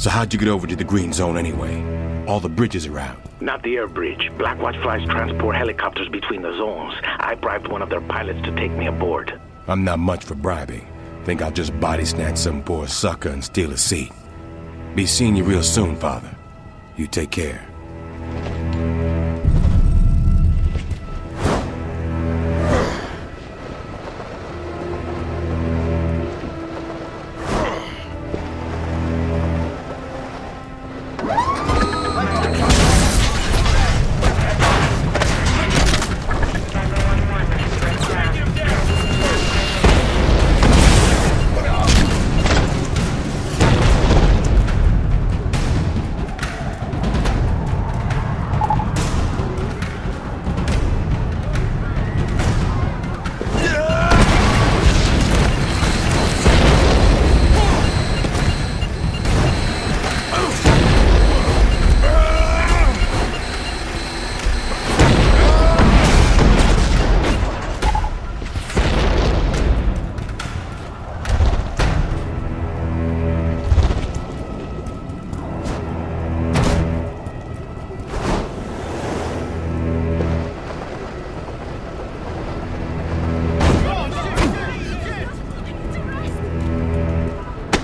So how'd you get over to the green zone anyway? All the bridges are out. Not the air bridge. Blackwatch flies transport helicopters between the zones. I bribed one of their pilots to take me aboard. I'm not much for bribing. Think I'll just body snatch some poor sucker and steal a seat. Be seeing you real soon, Father. You take care.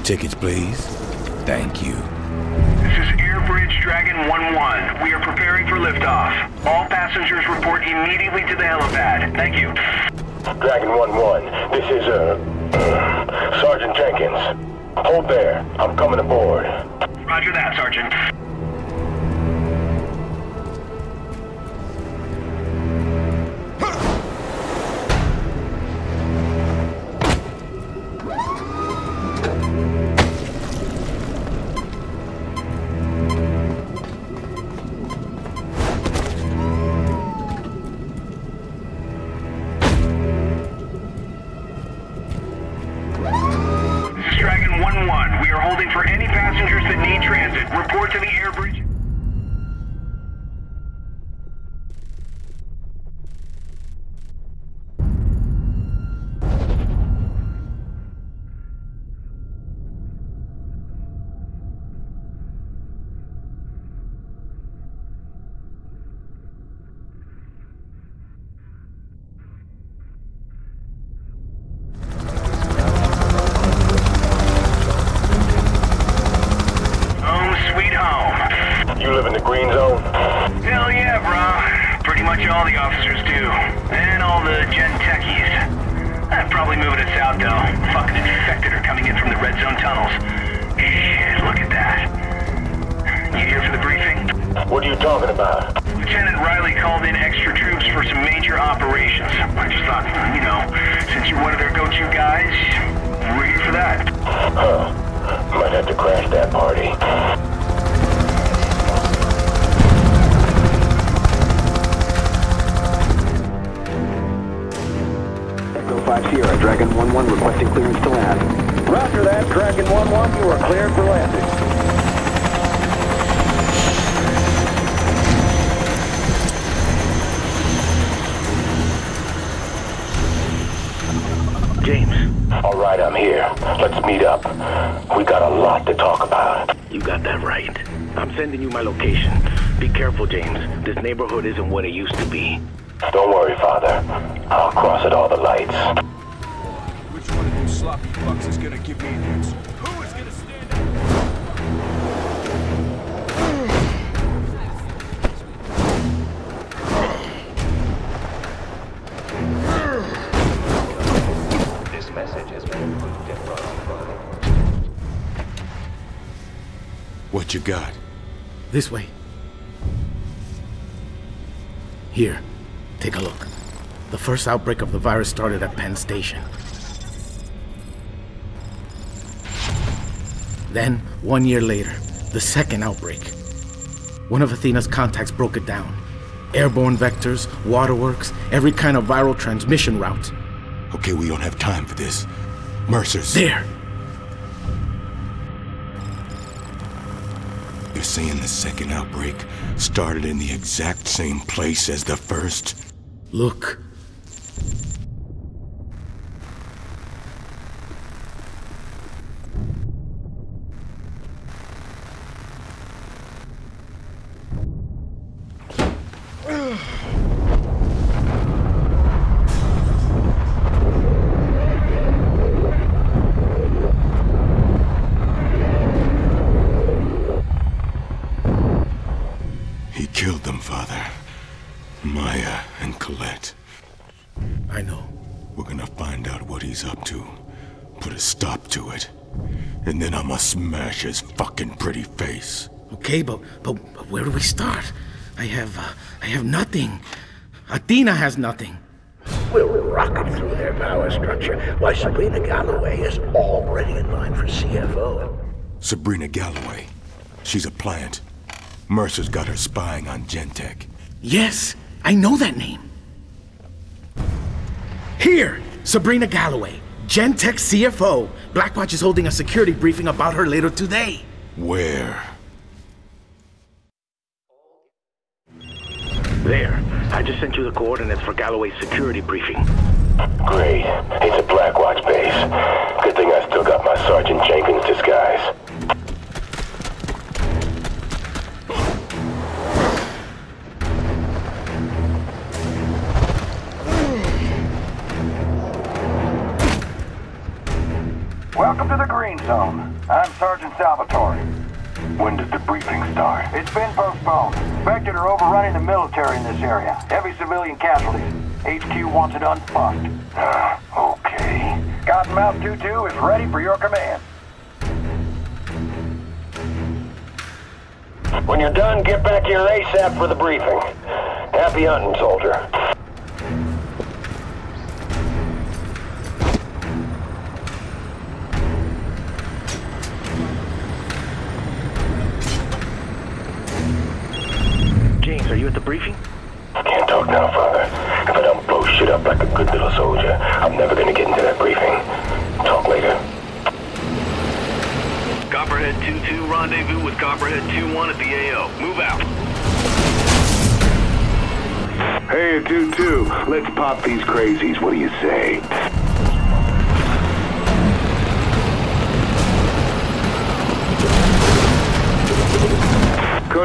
Tickets, please. Thank you. This is Airbridge Dragon 1-1. We are preparing for liftoff. All passengers report immediately to the helipad. Thank you. Dragon 1-1, this is, uh, uh, Sergeant Jenkins. Hold there. I'm coming aboard. Roger that, Sergeant. Officers. And all the gen techies. I'd probably move it south, though. Fucking infected are coming in from the red zone tunnels. Shit, look at that. You here for the briefing? What are you talking about? Lieutenant Riley called in extra troops for some major operations. I just thought, you know, since you're one of their go-to guys, we're here for that. Huh. Might have to crash that party. 5 Sierra, Dragon 1-1 requesting clearance to land. Roger that, Dragon 1-1. You are cleared for landing. James, All right, I'm here. Let's meet up. We got a lot to talk about. you got that right. I'm sending you my location. Be careful, James. This neighborhood isn't what it used to be. Don't worry, Father. I'll cross at all the lights. Which one of them sloppy fucks is gonna give me an answer? Who is gonna stand up? This message has been approved and run on further. What you got? This way. Here, take a look. The first outbreak of the virus started at Penn Station. Then, one year later, the second outbreak. One of Athena's contacts broke it down. Airborne vectors, waterworks, every kind of viral transmission route. Okay, we don't have time for this. Mercer's. There! You're saying the second outbreak started in the exact same place as the first? Look. Smash his fucking pretty face. Okay, but, but but where do we start? I have uh, I have nothing. Athena has nothing. We'll rocket through their power structure. Why, Sabrina Galloway is already in line for CFO. Sabrina Galloway. She's a plant. Mercer's got her spying on Gentech. Yes, I know that name. Here, Sabrina Galloway, Gentech CFO. Blackwatch is holding a security briefing about her later today. Where? There. I just sent you the coordinates for Galloway's security briefing. Great. It's a Blackwatch base. Good thing I still got my Sergeant Jenkins disguise. Welcome to the Green Zone. I'm Sergeant Salvatore. When does the briefing start? It's been postponed. Vector are overrunning the military in this area. Heavy civilian casualties. HQ wants it unfucked. Ah, okay. Cottonmouth 2-2 is ready for your command. When you're done, get back here ASAP for the briefing. Happy hunting, soldier. James, are you at the briefing? Can't talk now, Father. If I don't blow shit up like a good little soldier, I'm never gonna get into that briefing. Talk later. Copperhead 2-2, rendezvous with Copperhead 2-1 at the AO. Move out. Hey, 2-2. Let's pop these crazies. What do you say?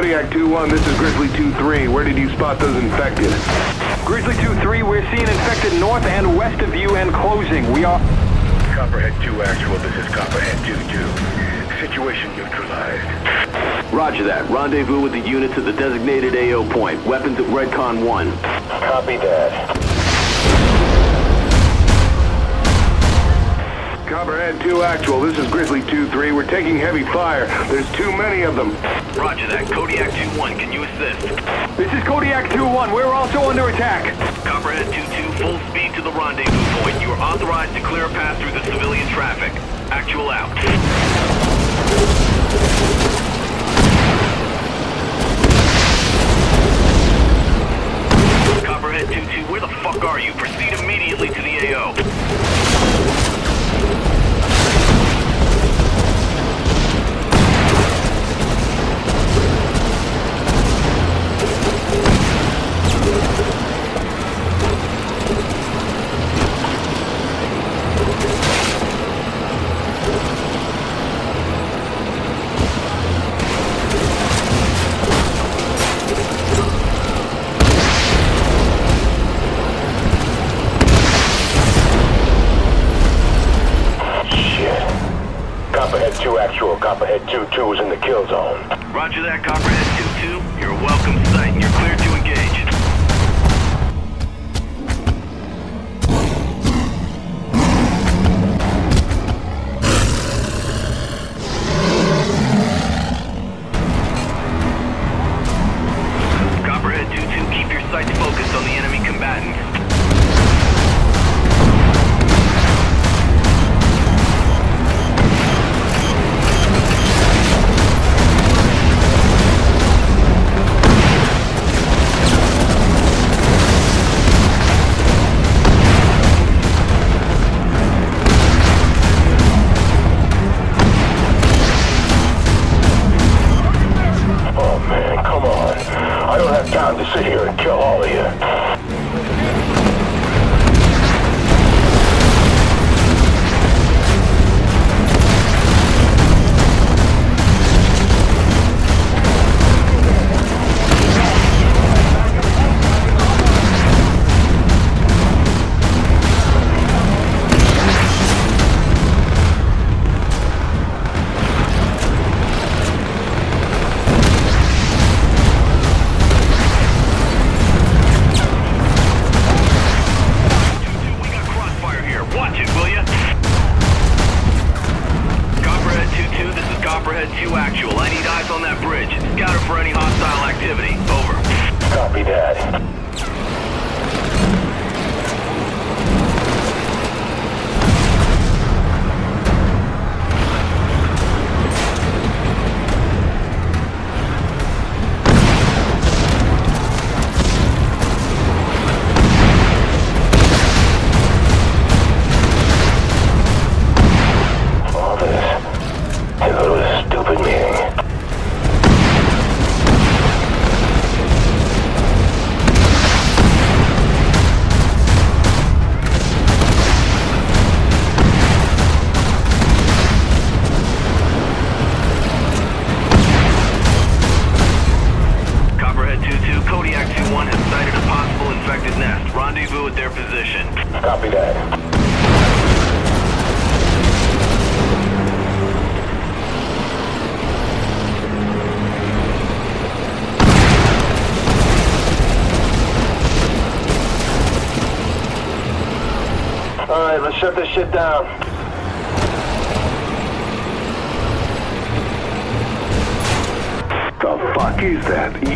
Kodiak 2-1, this is Grizzly 2-3. Where did you spot those infected? Grizzly 2-3, we're seeing infected north and west of you and closing. We are... Copperhead 2 actual, this is Copperhead 2-2. Situation neutralized. Roger that. Rendezvous with the units at the designated AO point. Weapons at Redcon 1. Copy that. Copperhead 2 actual, this is Grizzly 2-3. We're taking heavy fire. There's too many of them. Roger that. Kodiak 2-1, can you assist? This is Kodiak 2-1. We're also under attack. Copperhead 2-2, full speed to the rendezvous point. You are authorized to clear a path through the civilian traffic. Actual out. Copperhead 2-2, where the fuck are you? Proceed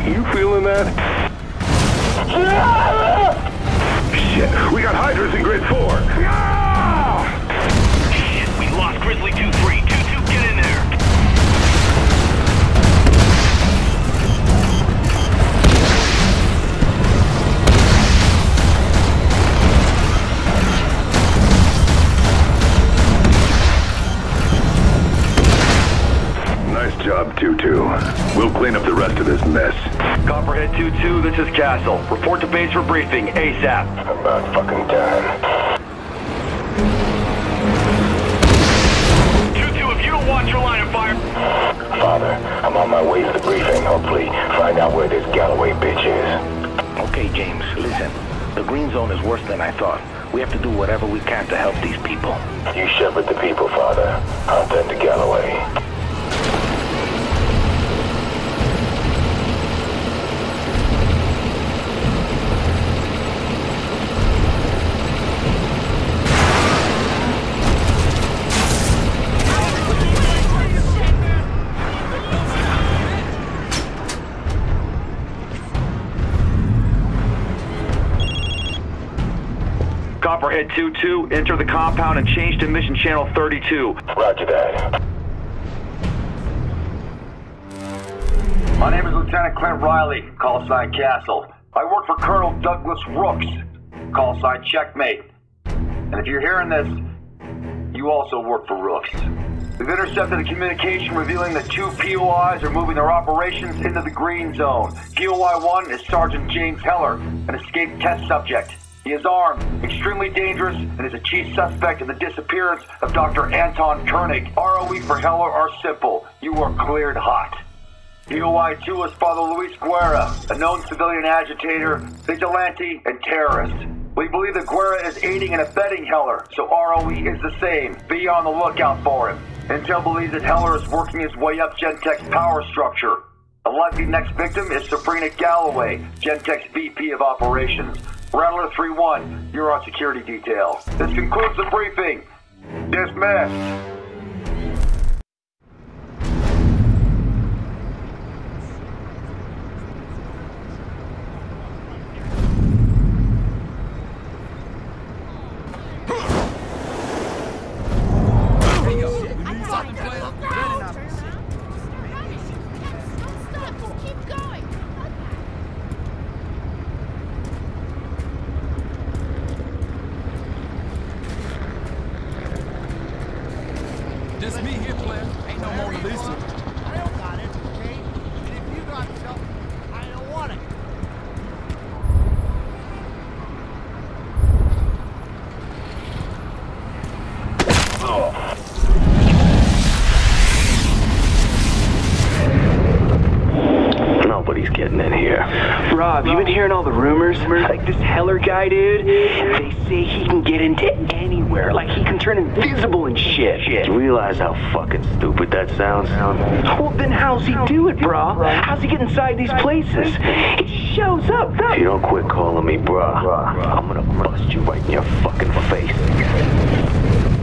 you feeling that? Job, 2-2. We'll clean up the rest of this mess. Copperhead 2-2, this is Castle. Report to base for briefing, ASAP. About fucking time. 2-2, if you don't watch your line of fire... Father, I'm on my way to the briefing. Hopefully, find out where this Galloway bitch is. Okay, James, listen. The green zone is worse than I thought. We have to do whatever we can to help these people. You shepherd the people, Father. I'll tend to Galloway. Copperhead 2-2, enter the compound and change to mission channel 32. Roger that. My name is Lieutenant Clint Riley, call sign Castle. I work for Colonel Douglas Rooks, call sign Checkmate. And if you're hearing this, you also work for Rooks. We've intercepted a communication revealing that two POIs are moving their operations into the green zone. POI 1 is Sergeant James Heller, an escaped test subject. He is armed, extremely dangerous, and is a chief suspect in the disappearance of Dr. Anton Koenig. ROE for Heller are simple. You are cleared hot. POI 2 is Father Luis Guerra, a known civilian agitator, vigilante, and terrorist. We believe that Guerra is aiding and abetting Heller, so ROE is the same. Be on the lookout for him. Intel believes that Heller is working his way up Gentech's power structure. The likely next victim is Sabrina Galloway, Gentech's VP of Operations. Rattler 3-1, you're on security detail. This concludes the briefing. Dismissed. Hey, yo, we need something player. Better not be sick. Just me here, player. Ain't no Mona Lisa. I don't got it, okay? And if you got something, I don't want it. Nobody's getting in here. Rob, you been hearing all the rumors? Like this Heller guy, dude? They say he can get into anywhere. Like he can turn invisible and shit. You realize how fucking stupid that sounds? Well, then how's he do it, brah? How's he get inside these places? He shows up. If you don't quit calling me bruh, I'm gonna bust you right in your fucking face.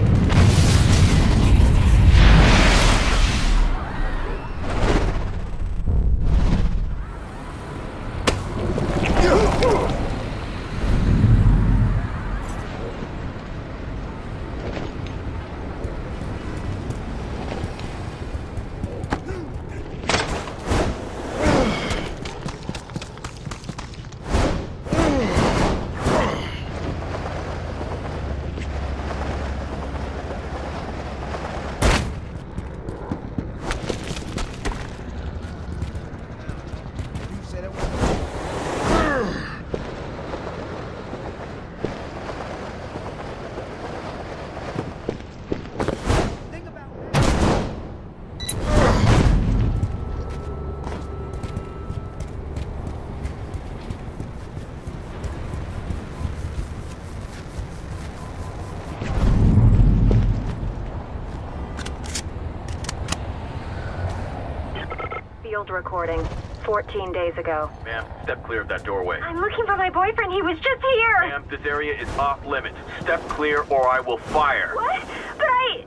Recording 14 days ago. Ma'am, step clear of that doorway. I'm looking for my boyfriend. He was just here. Ma'am, this area is off limits. Step clear or I will fire. What? But I.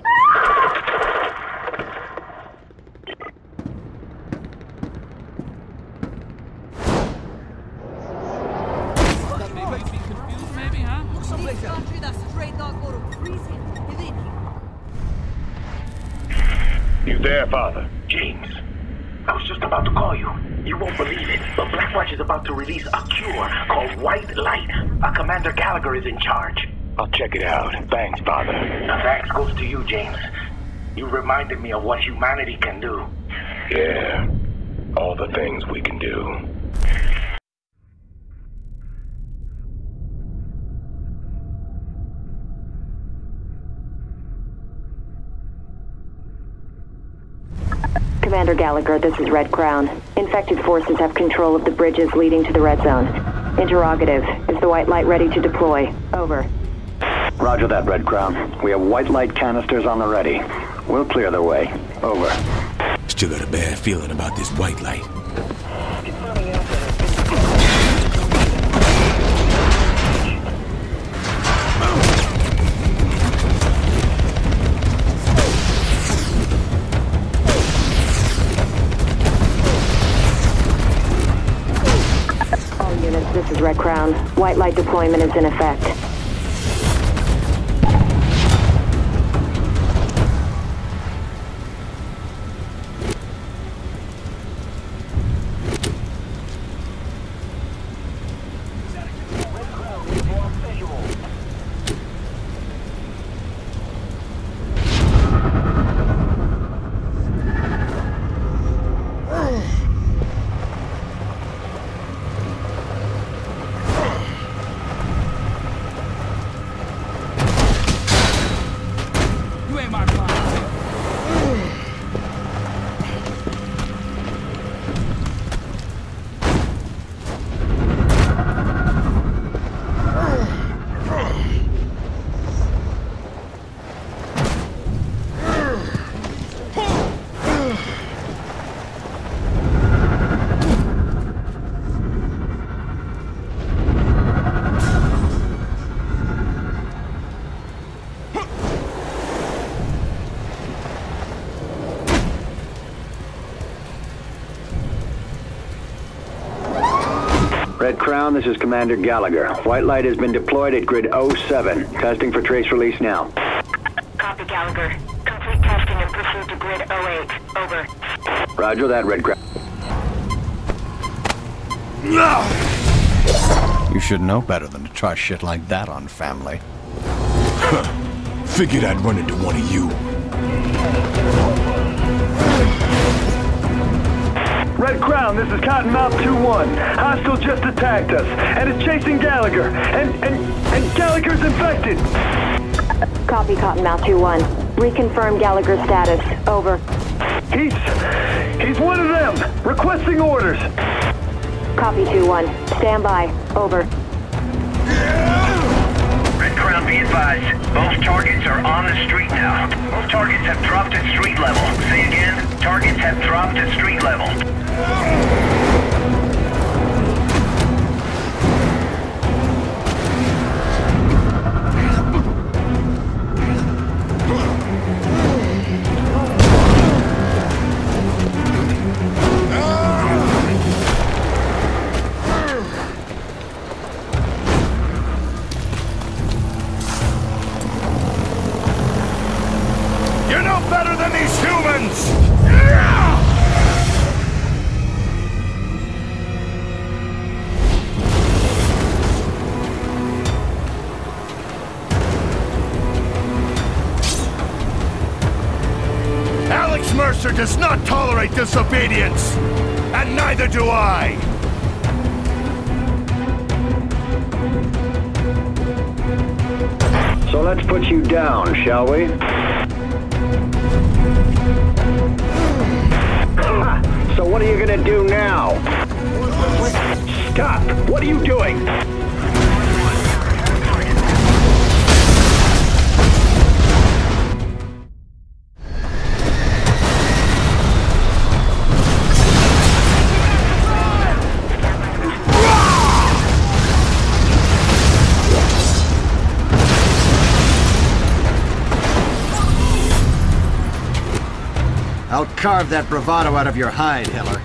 Anybody's being confused, maybe, huh? Look someplace else. You there, Father? James. I was just about to call you. You won't believe it, but Blackwatch is about to release a cure called White Light. A Commander Gallagher is in charge. I'll check it out. Thanks, Father. The thanks goes to you, James. You reminded me of what humanity can do. Yeah. All the things we can do. Gallagher, this is Red Crown. Infected forces have control of the bridges leading to the red zone. Interrogative. Is the white light ready to deploy? Over. Roger that, Red Crown. We have white light canisters on the ready. We'll clear the way. Over. Still got a bad feeling about this white light. Red Crown. White light deployment is in effect. Red Crown, this is Commander Gallagher. White light has been deployed at grid 07. Testing for trace release now. Copy, Gallagher. Complete testing and proceed to grid 08. Over. Roger that, Red Crown. No! You should know better than to try shit like that on family. Figured I'd run into one of you. Red Crown, this is Cottonmouth 2-1. Hostile just attacked us, and is chasing Gallagher, and, and, and Gallagher's infected. Copy, Cottonmouth 2-1. Reconfirm Gallagher's status. Over. He's, he's one of them, requesting orders. Copy 2-1. Stand by. Over. Red Crown, be advised. Both targets are on the street now. Both targets have dropped at street level. Say again, targets have dropped at street level. Mercer does not tolerate disobedience, and neither do I. So let's put you down, shall we? So what are you gonna do now? Stop! What are you doing? Carve that bravado out of your hide, Heller.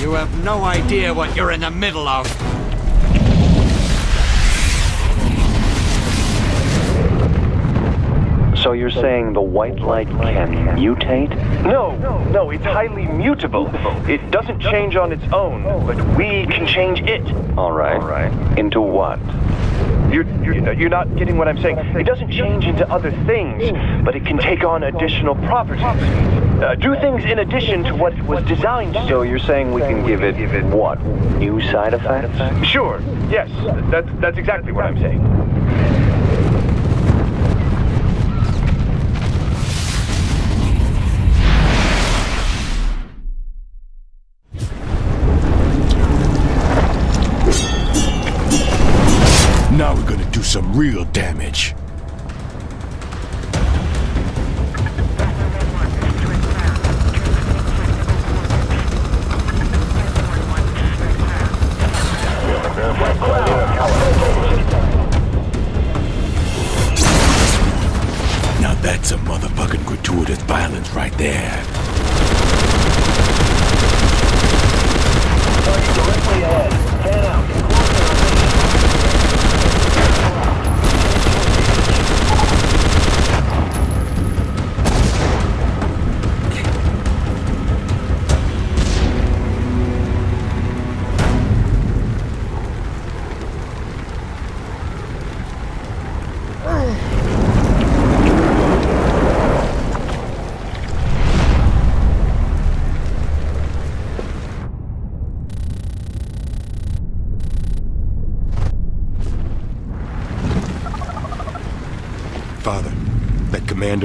You have no idea what you're in the middle of. So you're saying the white light can mutate? No, no, it's highly mutable. It doesn't change on its own, but we can change it. All right. All right. Into what? You're, you're, you're not getting what I'm saying. It doesn't change into other things, but it can take on additional properties. Uh, do things in addition to what it was designed to. So you're saying we can give it what? New side effects? Sure. Yes. That's that's exactly what I'm saying. Real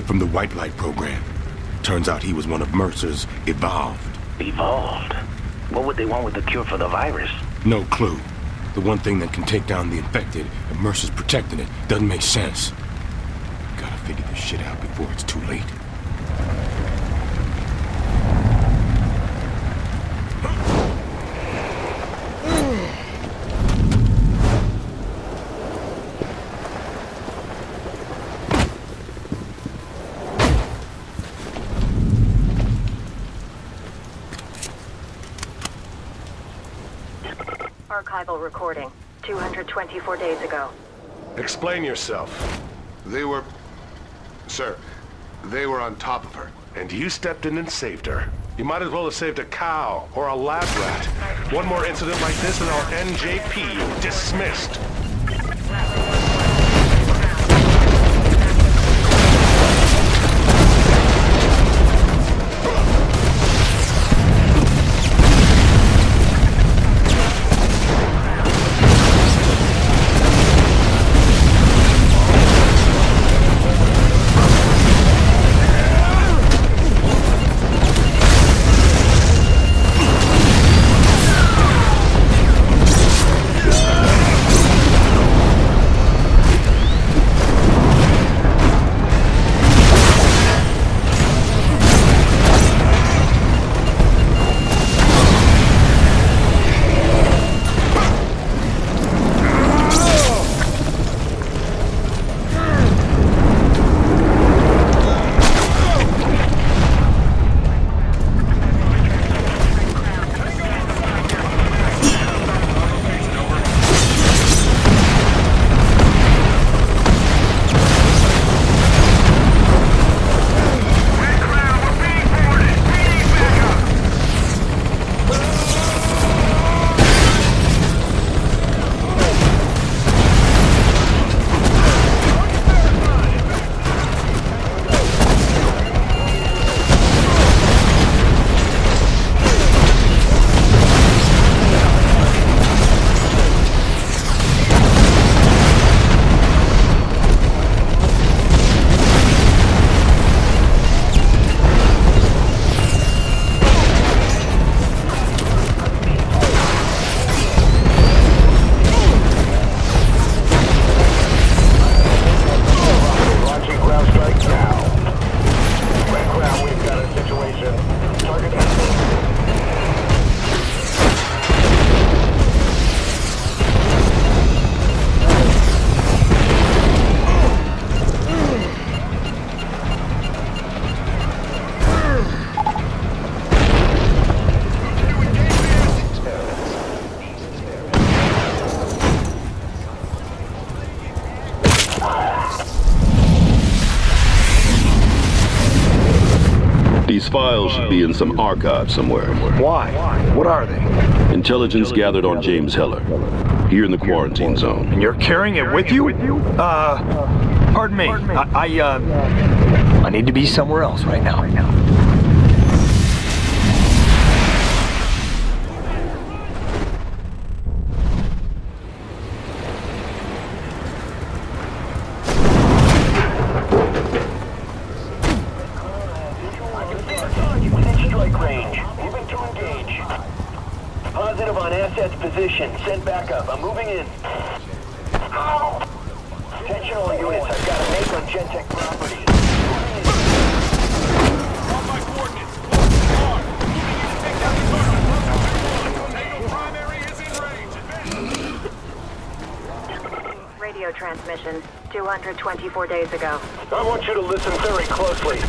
from the White Light program. Turns out he was one of Mercer's Evolved. Evolved? What would they want with the cure for the virus? No clue. The one thing that can take down the infected, and Mercer's protecting it, doesn't make sense. Gotta figure this shit out before it's too late. 224 days ago. Explain yourself. They were... Sir, they were on top of her, and you stepped in and saved her. You might as well have saved a cow or a lab rat. One more incident like this and our NJP dismissed. Some archive somewhere. Why? What are they? Intelligence gathered on James Heller, here in the quarantine zone. And you're carrying it with you? Uh, pardon me. I, I, uh, I need to be somewhere else right now. Right now. Strike range. Moving to engage. Positive on assets position. Send backup. I'm moving in. Attention all units. I've got a make on Gentech property. Radio transmission 224 ago. I want you to listen very closely.